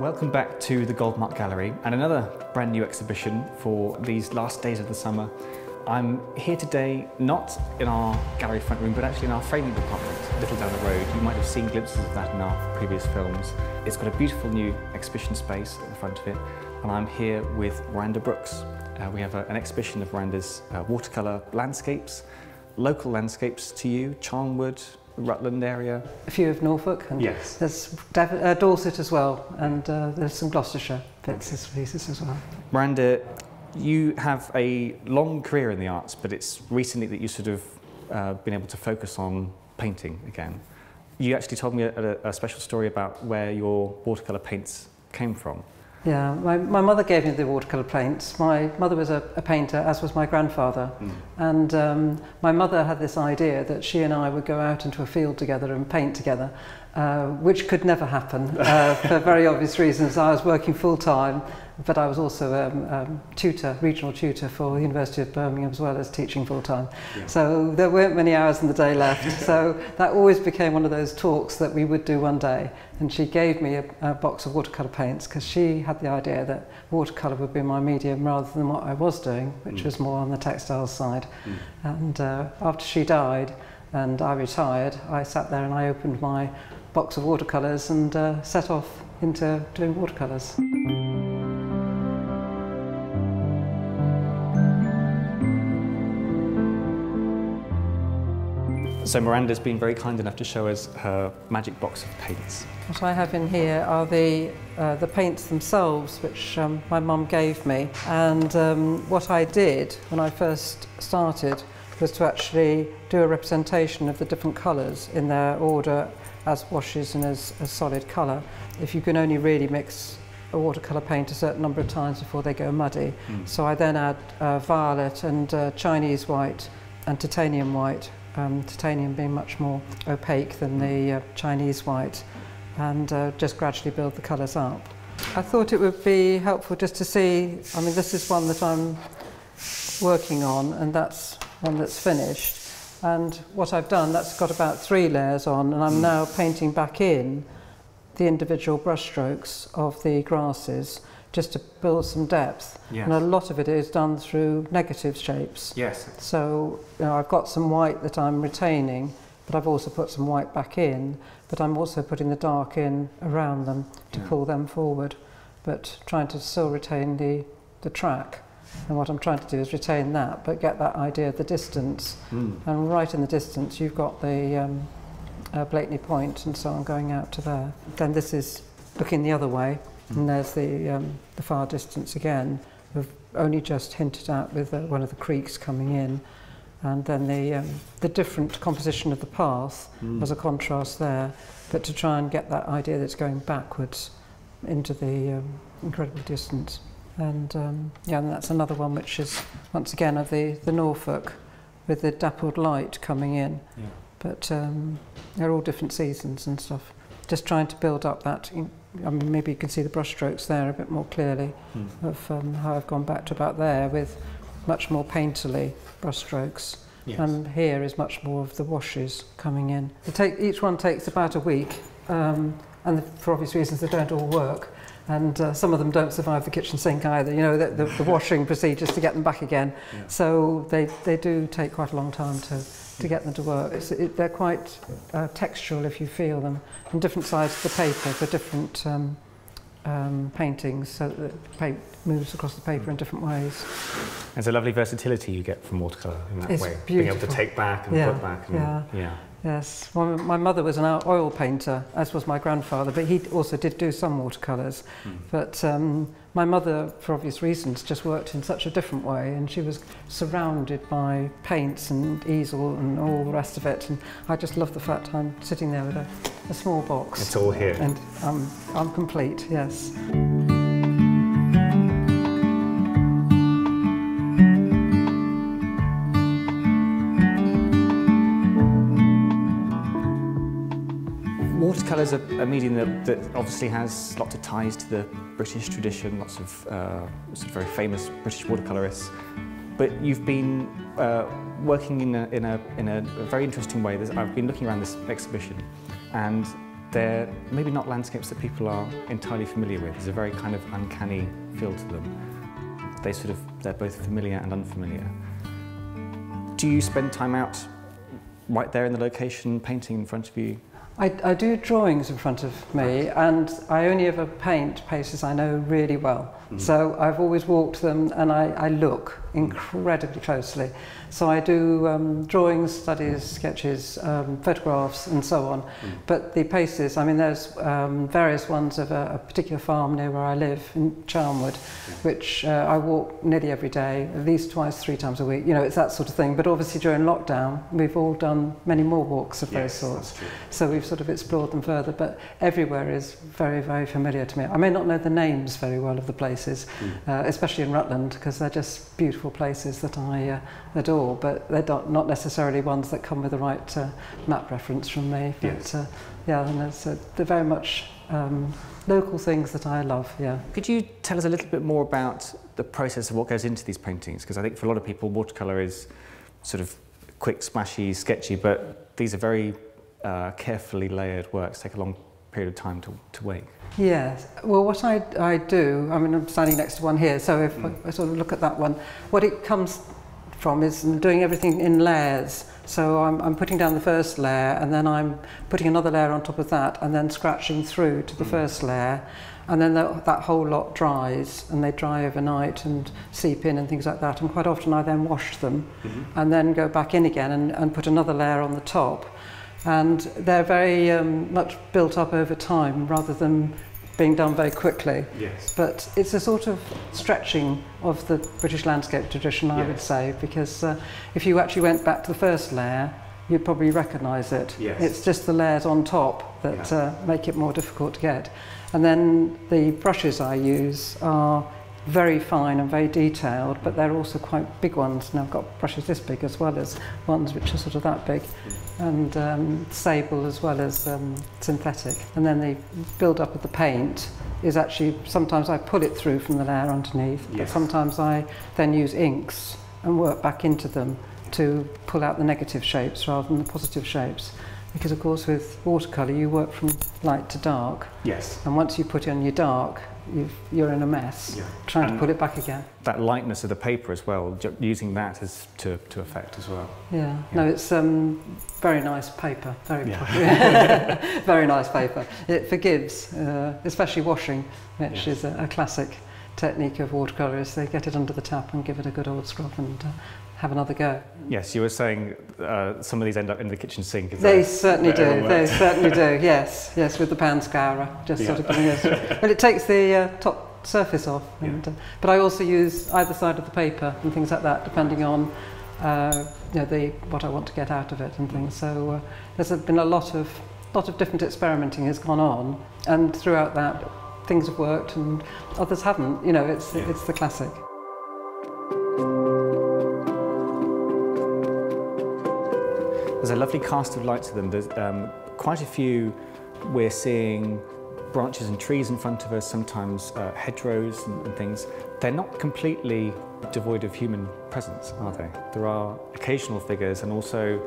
Welcome back to the Goldmark Gallery and another brand new exhibition for these last days of the summer. I'm here today not in our gallery front room but actually in our framing department a little down the road. You might have seen glimpses of that in our previous films. It's got a beautiful new exhibition space at the front of it and I'm here with Randa Brookes. Uh, we have a, an exhibition of Randa's uh, watercolour landscapes, local landscapes to you, Charnwood, Rutland area. A few of Norfolk and Yes. there's uh, Dorset as well and uh, there's some Gloucestershire bits and pieces as well. Miranda, you have a long career in the arts, but it's recently that you sort of uh, been able to focus on painting again. You actually told me a, a, a special story about where your watercolour paints came from. Yeah, my, my mother gave me the watercolour paints. My mother was a, a painter, as was my grandfather. And um, my mother had this idea that she and I would go out into a field together and paint together, uh, which could never happen uh, for very obvious reasons. I was working full time, but I was also a um, um, tutor, regional tutor for the University of Birmingham, as well as teaching full time. So there weren't many hours in the day left. so that always became one of those talks that we would do one day. And she gave me a, a box of watercolour paints because she had the idea that watercolour would be my medium rather than what I was doing, which was more on the textiles side. And uh, after she died and I retired, I sat there and I opened my box of watercolours and uh, set off into doing watercolours. So Miranda's been very kind enough to show us her magic box of paints. What I have in here are the, uh, the paints themselves, which um, my mum gave me. And um, what I did when I first started was to actually do a representation of the different colours in their order as washes and as, as solid colour. If you can only really mix a watercolour paint a certain number of times before they go muddy. So I then add uh, violet and uh, Chinese white and titanium white, um, titanium being much more opaque than the uh, Chinese white, and uh, just gradually build the colours up. I thought it would be helpful just to see, I mean this is one that I'm working on and that's one that's finished. And what I've done, that's got about three layers on and I'm now painting back in the individual brushstrokes of the grasses just to build some depth. Yes. And a lot of it is done through negative shapes. Yes. So you know, I've got some white that I'm retaining, but I've also put some white back in, but I'm also putting the dark in around them to Yeah. pull them forward, but trying to still retain the, the track. And what I'm trying to do is retain that, but get that idea of the distance. And right in the distance, you've got the um, uh, Blakeney Point and so on going out to there. Then this is looking the other way, and there's the, um, the far distance again. We've only just hinted at with uh, one of the creeks coming in, and then the, um, the different composition of the path as a contrast there, but to try and get that idea that's going backwards into the um, incredible distance. And um, yeah, and that's another one which is once again of the, the Norfolk with the dappled light coming in. Yeah. But um, they're all different seasons and stuff. Just trying to build up that. I mean, maybe you can see the brushstrokes there a bit more clearly mm. of um, how I've gone back to about there with much more painterly brushstrokes. Yes. And here is much more of the washes coming in. Take, each one takes about a week, um, and the, for obvious reasons they don't all work. And uh, some of them don't survive the kitchen sink either, you know, the, the, the washing procedures to get them back again. Yeah. So they, they do take quite a long time to to get them to work. It's, it, they're quite uh, textural if you feel them, and different sides of the paper for different um, um, paintings, so that the paint moves across the paper in different ways. There's a lovely versatility you get from watercolour in that It's way. Being able to take back and Yeah, put back. And, yeah. yeah. Yes, well, my mother was an oil painter, as was my grandfather, but he also did do some watercolours. But um, my mother, for obvious reasons, just worked in such a different way, and she was surrounded by paints and easel and all the rest of it. And I just love the fact I'm sitting there with a, a small box. It's all here. And I'm, I'm complete, yes. Is a, a medium that, that obviously has lots of ties to the British tradition, lots of uh, sort of very famous British watercolourists. But you've been uh, working in a, in, a, in a very interesting way. There's, I've been looking around this exhibition and they're maybe not landscapes that people are entirely familiar with. There's a very kind of uncanny feel to them. They sort of, they're both familiar and unfamiliar. Do you spend time out right there in the location, painting in front of you? I, I do drawings in front of me and I only ever paint places I know really well. Mm. So I've always walked them and I, I look incredibly closely. So I do um, drawings, studies, sketches, um, photographs and so on. Mm. But the places, I mean there's um, various ones of a, a particular farm near where I live in Charnwood, mm. which uh, I walk nearly every day, at least twice, three times a week. You know, it's that sort of thing. But obviously during lockdown, we've all done many more walks of yes, those sorts. So we've sort of explored them further, but everywhere is very, very familiar to me. I may not know the names very well of the places, mm. uh, especially in Rutland, because they're just beautiful places that I uh, adore, but they're not, not necessarily ones that come with the right uh, map reference from me. But yes. uh, yeah, and uh, they're very much um, local things that I love, yeah. Could you tell us a little bit more about the process of what goes into these paintings? Because I think for a lot of people, watercolour is sort of quick, splashy, sketchy, but these are very uh, carefully layered works, take a long period of time to, to wake. Yes. Well, what I, I do, I mean, I'm standing next to one here, so if mm. I, I sort of look at that one, what it comes from is doing everything in layers. So I'm, I'm putting down the first layer and then I'm putting another layer on top of that and then scratching through to the mm. first layer and then the, that whole lot dries and they dry overnight and seep in and things like that and quite often I then wash them mm -hmm. and then go back in again and, and put another layer on the top and they're very um, much built up over time rather than being done very quickly. Yes. But it's a sort of stretching of the British landscape tradition, I yes. would say, because uh, if you actually went back to the first layer, you'd probably recognise it. Yes. It's just the layers on top that yeah. uh, make it more difficult to get. And then the brushes I use are very fine and very detailed, but they're also quite big ones. And I've got brushes this big as well as ones which are sort of that big, and um, sable as well as um, synthetic. And then the build up of the paint is actually, sometimes I pull it through from the layer underneath, yes. but sometimes I then use inks and work back into them to pull out the negative shapes rather than the positive shapes. Because of course with watercolour you work from light to dark. Yes. And once you put it on your dark, you are in a mess yeah. trying and to put it back again. That lightness of the paper as well, using that as to, to effect as well. Yeah, yeah. no, it's um, very nice paper, very yeah. very nice paper. It forgives, uh, especially washing, which yes. is a, a classic technique of watercolourists. They get it under the tap and give it a good old scrub and uh, have another go. Yes, you were saying uh, some of these end up in the kitchen sink. They certainly do. They certainly do. Yes, yes, with the pan scourer, just yeah. sort of giving us. But it takes the uh, top surface off. And, yeah. uh, but I also use either side of the paper and things like that, depending on uh, you know the what I want to get out of it and things. So uh, there's been a lot of lot of different experimenting has gone on, and throughout that, things have worked and others haven't. You know, it's yeah. it's the classic. There's a lovely cast of light to them. There's um, quite a few we're seeing branches and trees in front of us, sometimes uh, hedgerows and, and things. They're not completely devoid of human presence, are they? There are occasional figures and also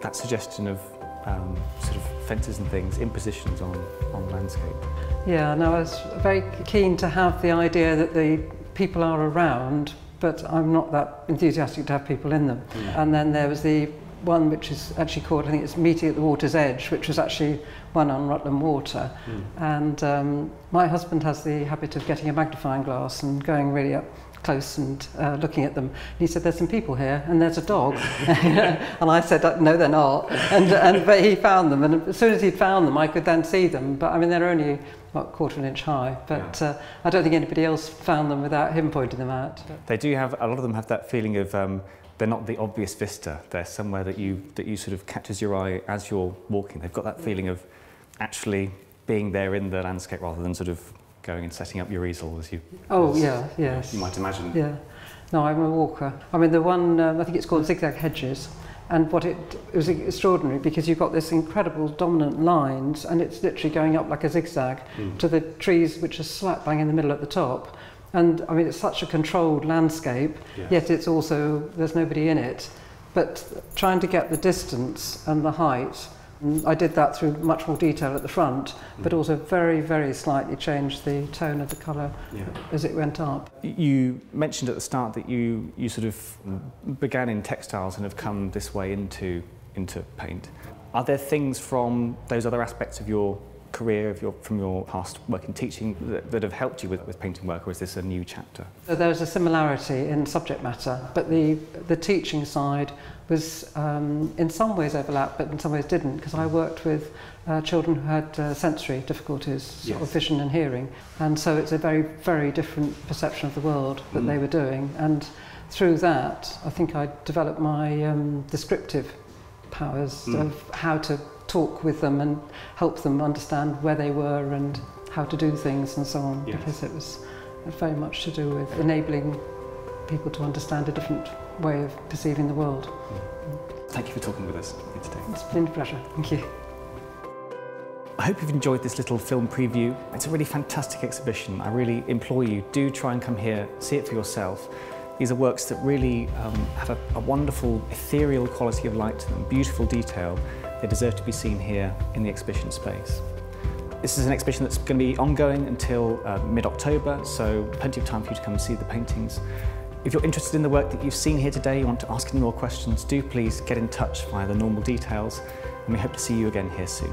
that suggestion of um, sort of fences and things, impositions on, on landscape. Yeah, no, I was very keen to have the idea that the people are around, but I'm not that enthusiastic to have people in them. Mm. And then there was the one which is actually called, I think it's Meeting at the Water's Edge, which was actually one on Rutland Water. Mm. And um, my husband has the habit of getting a magnifying glass and going really up close and uh, looking at them. And he said, there's some people here and there's a dog. and I said, no, they're not. And, and, but he found them. And as soon as he found them, I could then see them. But I mean, they're only, what, quarter of an inch high. But yeah. uh, I don't think anybody else found them without him pointing them out. They do have, a lot of them have that feeling of um, they're not the obvious vista. They're somewhere that you, that you sort of catches your eye as you're walking. They've got that feeling of actually being there in the landscape rather than sort of going and setting up your easel as you... Oh, as, yeah, yes. You might imagine. Yeah. No, I'm a walker. I mean, the one, um, I think it's called Zigzag Hedges, and what it, it was extraordinary because you've got this incredible dominant lines and it's literally going up like a zigzag mm. to the trees which are slap bang in the middle at the top And I mean, it's such a controlled landscape, yes. yet it's also, there's nobody in it. But trying to get the distance and the height Mm, I did that through much more detail at the front, but also very, very slightly changed the tone of the colour Yeah. as it went up. You mentioned at the start that you, you sort of began in textiles and have come this way into, into paint. Are there things from those other aspects of your career of your, from your past work in teaching that, that have helped you with, with painting work, or is this a new chapter? So there's a similarity in subject matter, but the, the teaching side was um, in some ways overlapped, but in some ways didn't, because I worked with uh, children who had uh, sensory difficulties, yes. of vision and hearing, and so it's a very, very different perception of the world that mm. they were doing, and through that, I think I developed my um, descriptive powers mm. of how to talk with them and help them understand where they were and how to do things and so on, Yes. because it was very much to do with enabling people to understand a different way of perceiving the world. Thank you for talking with us today. It's been a pleasure. Thank you. I hope you've enjoyed this little film preview. It's a really fantastic exhibition. I really implore you, do try and come here, see it for yourself. These are works that really um, have a, a wonderful ethereal quality of light to them, beautiful detail. They deserve to be seen here in the exhibition space. This is an exhibition that's going to be ongoing until uh, mid-October, so plenty of time for you to come and see the paintings. If you're interested in the work that you've seen here today, you want to ask any more questions, do please get in touch via the normal details, and we hope to see you again here soon.